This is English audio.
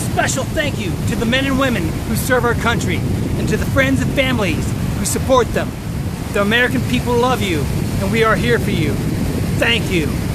special thank you to the men and women who serve our country and to the friends and families who support them. The American people love you, and we are here for you. Thank you.